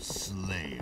Slayer.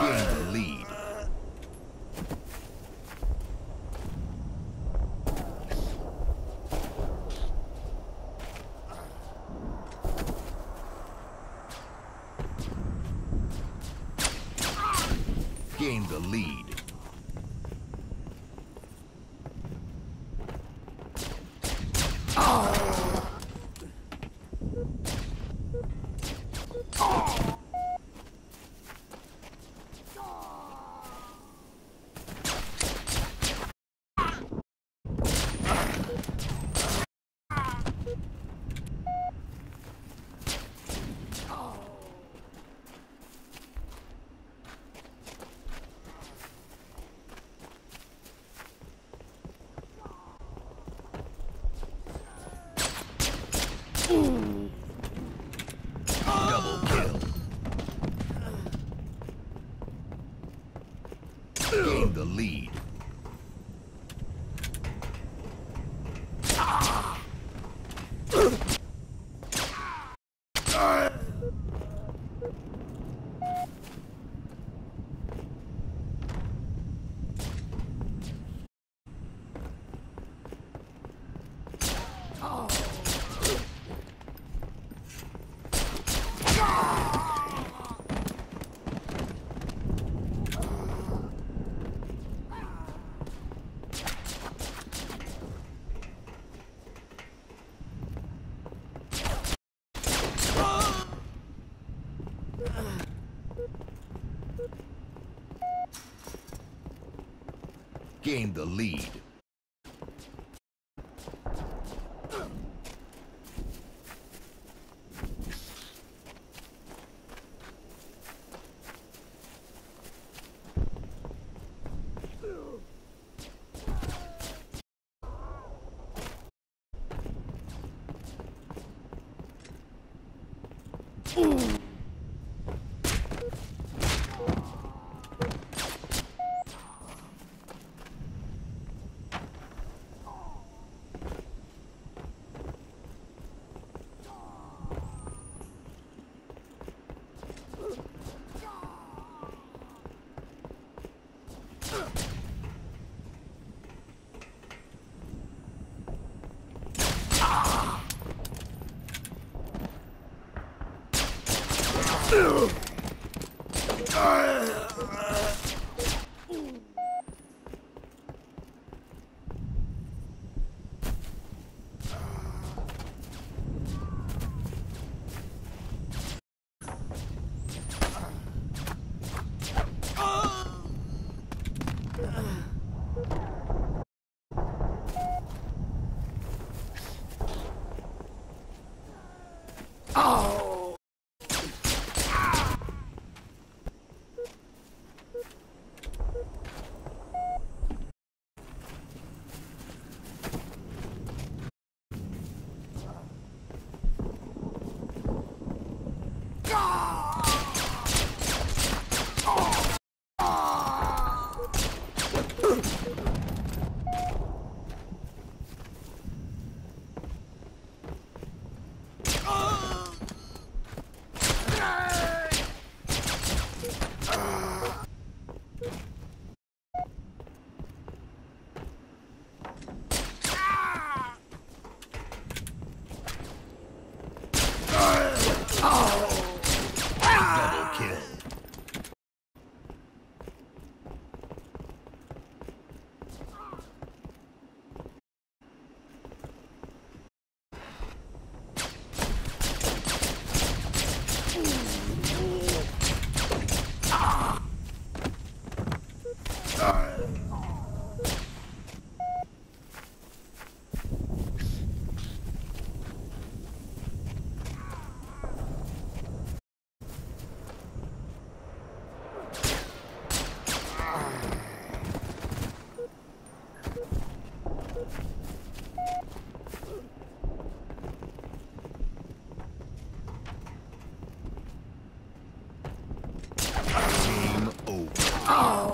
Gain the lead. Gain the lead. Double Gain the lead. gained the lead. Ooh. Ugh. Oh.